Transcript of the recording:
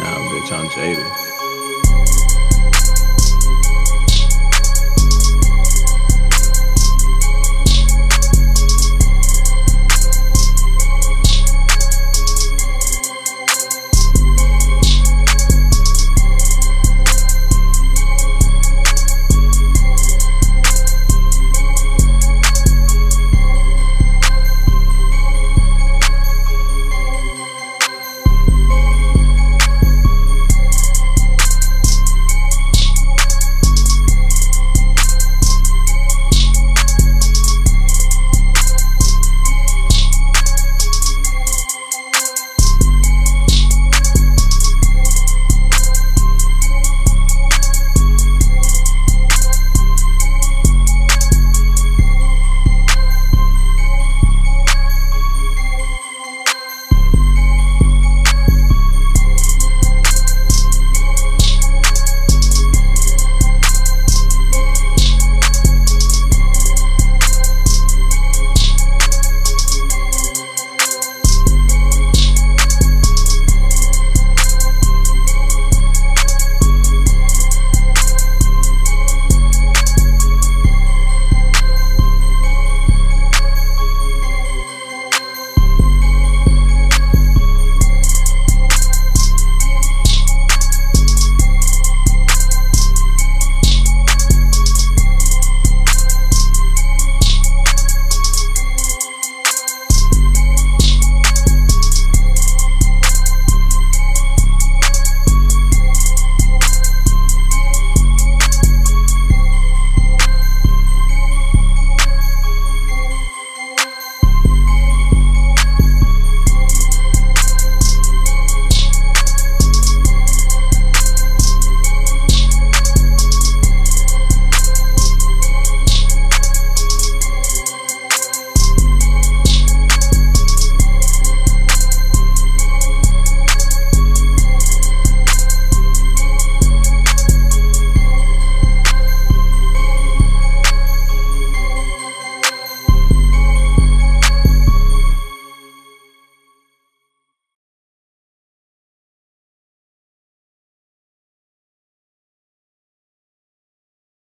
now, bitch. I'm jaded.